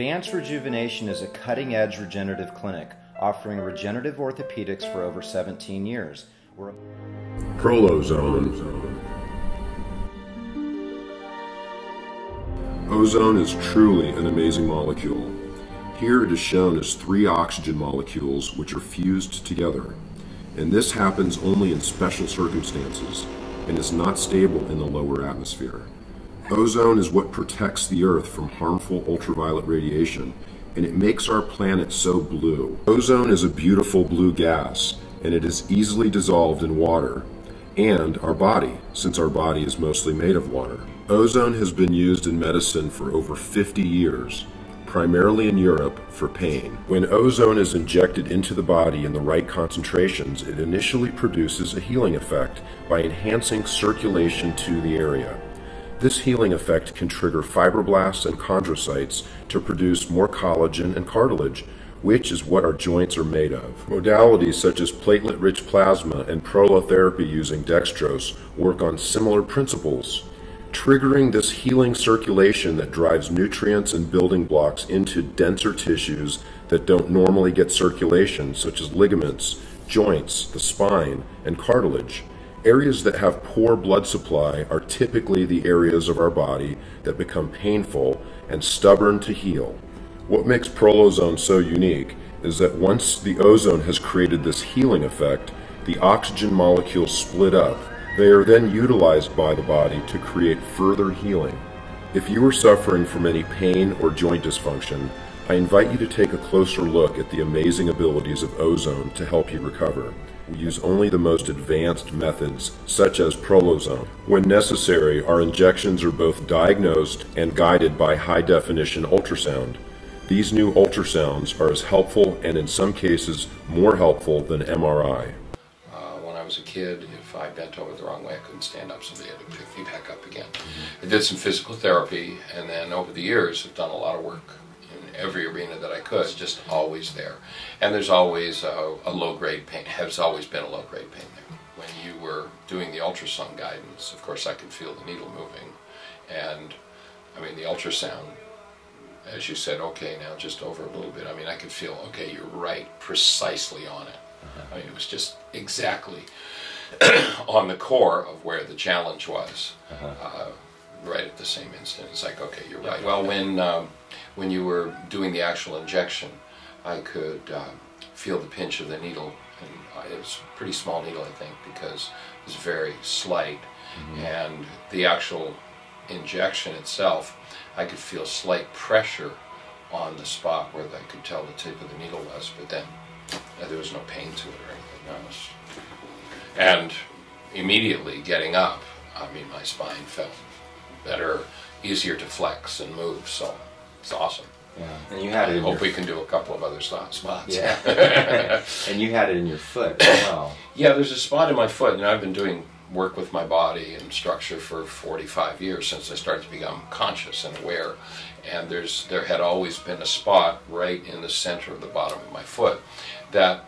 Advanced Rejuvenation is a cutting edge regenerative clinic offering regenerative orthopedics for over 17 years. We're Prolozone. Ozone is truly an amazing molecule. Here it is shown as three oxygen molecules which are fused together. And this happens only in special circumstances and is not stable in the lower atmosphere. Ozone is what protects the Earth from harmful ultraviolet radiation, and it makes our planet so blue. Ozone is a beautiful blue gas, and it is easily dissolved in water and our body, since our body is mostly made of water. Ozone has been used in medicine for over 50 years, primarily in Europe for pain. When ozone is injected into the body in the right concentrations, it initially produces a healing effect by enhancing circulation to the area. This healing effect can trigger fibroblasts and chondrocytes to produce more collagen and cartilage, which is what our joints are made of. Modalities such as platelet rich plasma and prolotherapy using dextrose work on similar principles, triggering this healing circulation that drives nutrients and building blocks into denser tissues that don't normally get circulation, such as ligaments, joints, the spine, and cartilage. Areas that have poor blood supply are typically the areas of our body that become painful and stubborn to heal. What makes prolozone so unique is that once the ozone has created this healing effect, the oxygen molecules split up. They are then utilized by the body to create further healing. If you are suffering from any pain or joint dysfunction, I invite you to take a closer look at the amazing abilities of ozone to help you recover. We use only the most advanced methods, such as prolozone. When necessary, our injections are both diagnosed and guided by high definition ultrasound. These new ultrasounds are as helpful and in some cases more helpful than MRI. Uh, when I was a kid, if I bent over the wrong way, I couldn't stand up, so they had to pick me back up again. I did some physical therapy, and then over the years, I've done a lot of work every arena that I could. It's just always there. And there's always a, a low grade pain, has always been a low grade pain there. When you were doing the ultrasound guidance, of course, I could feel the needle moving. And I mean, the ultrasound as you said, okay, now just over a little bit. I mean, I could feel, okay, you're right, precisely on it. I mean, it was just exactly on the core of where the challenge was, uh, right at the same instant. It's like, okay, you're right. Well, when um, when you were doing the actual injection, I could uh, feel the pinch of the needle, and it was a pretty small needle, I think, because it was very slight, and the actual injection itself, I could feel slight pressure on the spot where I could tell the tip of the needle was, but then uh, there was no pain to it or anything. else. and immediately getting up, I mean, my spine felt better, easier to flex and move. So it's awesome. yeah. and you had I it in hope your, we can do a couple of other spot- spots. yeah. and you had it in your foot as well. Yeah, there's a spot in my foot, and I've been doing work with my body and structure for 45 years since I started to become conscious and aware. And there's there had always been a spot right in the center of the bottom of my foot that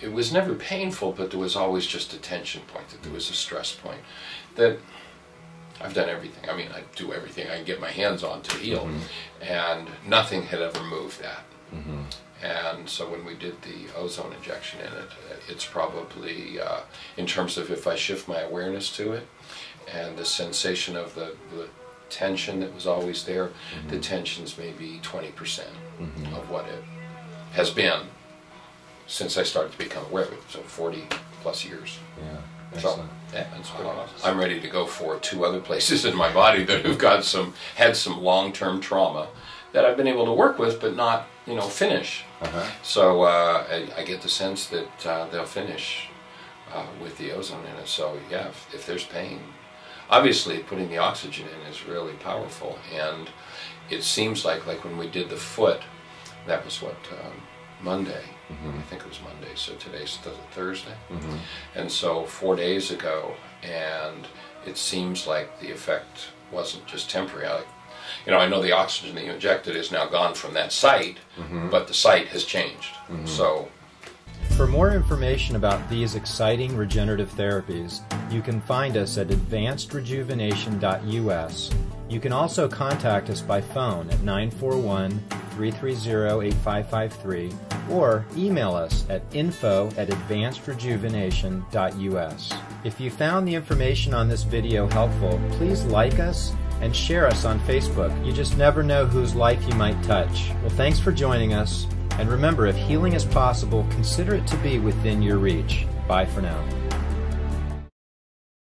it was never painful, but there was always just a tension point, that there was a stress point. That I've done everything. I mean, I do everything I can get my hands on to heal, mm-hmm. and nothing had ever moved that. Mm-hmm. And so when we did the ozone injection in it, it's probably, uh, in terms of if I shift my awareness to it and the sensation of the, the tension that was always there, mm-hmm. the tension's maybe 20% of what it has been since I started to become aware of it. So 40 plus years. Yeah. So yeah, it's awesome. I'm ready to go for two other places in my body that have got some had some long-term trauma that I've been able to work with, but not you know finish. Uh-huh. So uh, I, I get the sense that uh, they'll finish uh, with the ozone in it. So yeah, if, if there's pain, obviously putting the oxygen in is really powerful, and it seems like like when we did the foot, that was what um, Monday. Mm-hmm. I think it was Monday. So today's th- Thursday, mm-hmm. and so four days ago, and it seems like the effect wasn't just temporary. I, you know, I know the oxygen that you injected is now gone from that site, mm-hmm. but the site has changed. So For more information about these exciting regenerative therapies, you can find us at advancedrejuvenation.us. You can also contact us by phone at 941 330 8553 or email us at info at advancedrejuvenation.us. If you found the information on this video helpful, please like us and share us on Facebook. You just never know whose life you might touch. Well, thanks for joining us. And remember, if healing is possible, consider it to be within your reach. Bye for now.